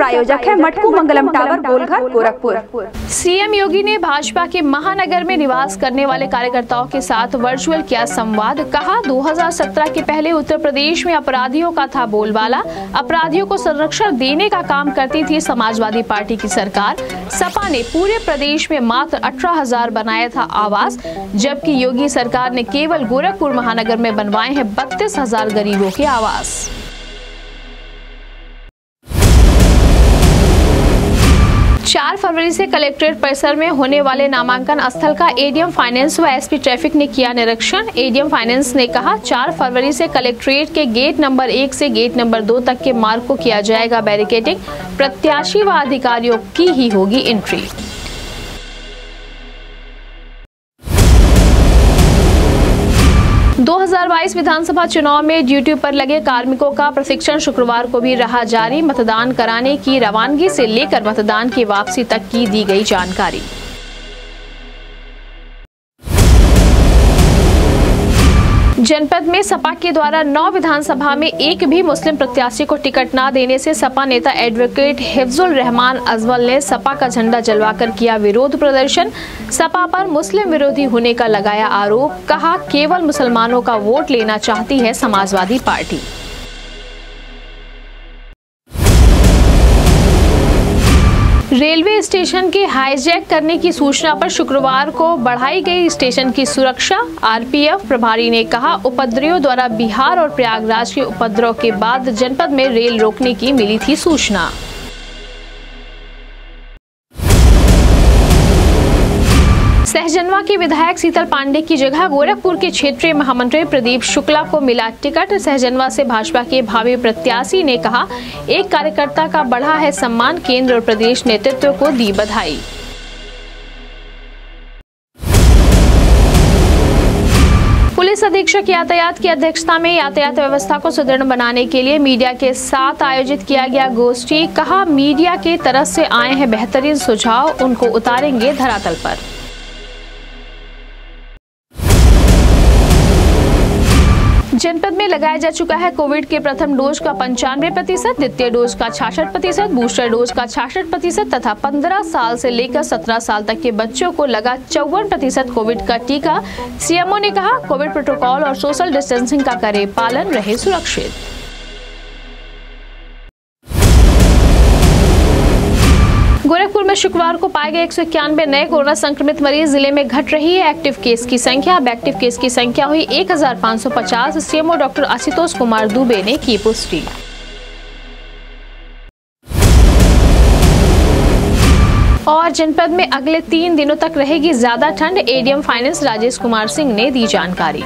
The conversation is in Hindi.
प्रायोजक है मटकू मंगलम टावर गोलघर गोरखपुर। सीएम योगी ने भाजपा के महानगर में निवास करने वाले कार्यकर्ताओं के साथ वर्चुअल किया संवाद। कहा 2017 के पहले उत्तर प्रदेश में अपराधियों का था बोलबाला। अपराधियों को संरक्षण देने का काम करती थी समाजवादी पार्टी की सरकार। सपा ने पूरे प्रदेश में मात्र अठारह हज़ार बनाया था आवास जबकि योगी सरकार ने केवल गोरखपुर महानगर में बनवाए हैं बत्तीस हज़ार गरीबों के आवास। चार फरवरी से कलेक्ट्रेट परिसर में होने वाले नामांकन स्थल का एडीएम फाइनेंस व एसपी ट्रैफ़िक ने किया निरीक्षण। एडीएम फाइनेंस ने कहा, चार फरवरी से कलेक्ट्रेट के गेट नंबर एक से गेट नंबर दो तक के मार्ग को किया जाएगा बैरिकेडिंग। प्रत्याशी व अधिकारियों की ही होगी एंट्री। 2022 विधानसभा चुनाव में ड्यूटी पर लगे कार्मिकों का प्रशिक्षण शुक्रवार को भी रहा जारी। मतदान कराने की रवानगी से लेकर मतदान की वापसी तक की दी गई जानकारी। जनपद में सपा के द्वारा नौ विधानसभा में एक भी मुस्लिम प्रत्याशी को टिकट ना देने से सपा नेता एडवोकेट हिफ्जुल रहमान अजमल ने सपा का झंडा जलवाकर किया विरोध प्रदर्शन। सपा पर मुस्लिम विरोधी होने का लगाया आरोप। कहा, केवल मुसलमानों का वोट लेना चाहती है समाजवादी पार्टी। रेलवे स्टेशन के हाईजैक करने की सूचना पर शुक्रवार को बढ़ाई गई स्टेशन की सुरक्षा, आरपीएफ प्रभारी ने कहा, उपद्रवियों द्वारा बिहार और प्रयागराज के उपद्रव के बाद जनपद में रेल रोकने की मिली थी सूचना। सहजनवा के विधायक शीतल पांडे की जगह गोरखपुर के क्षेत्रीय महामंत्री प्रदीप शुक्ला को मिला टिकट। सहजनवा से भाजपा के भावी प्रत्याशी ने कहा, एक कार्यकर्ता का बढ़ा है सम्मान, केंद्र और प्रदेश नेतृत्व को दी बधाई। पुलिस अधीक्षक यातायात की अध्यक्षता में यातायात व्यवस्था को सुदृढ़ बनाने के लिए मीडिया के साथ आयोजित किया गया गोष्ठी। कहा, मीडिया के तरफ़ से आए हैं बेहतरीन सुझाव, उनको उतारेंगे धरातल पर। जनपद में लगाया जा चुका है कोविड के प्रथम डोज का पंचानवे प्रतिशत, द्वितीय डोज का छाछठ प्रतिशत, बूस्टर डोज का छाछठ प्रतिशत तथा 15 साल से लेकर 17 साल तक के बच्चों को लगा चौवन प्रतिशत कोविड का टीका। सीएमओ ने कहा, कोविड प्रोटोकॉल और सोशल डिस्टेंसिंग का करे पालन रहे सुरक्षित। में शुक्रवार को पाए गए एक सौ इक्यानवे नए कोरोना संक्रमित मरीज़ ज़िले में घट रही है। एक्टिव केस की संख्या। अब एक्टिव केस की संख्या हुई 1550 सीएमओ डॉक्टर आशुतोष कुमार दुबे ने की पुष्टि। और जनपद में अगले तीन दिनों तक रहेगी ज़्यादा ठंड। एडीएम फाइनेंस राजेश कुमार सिंह ने दी जानकारी।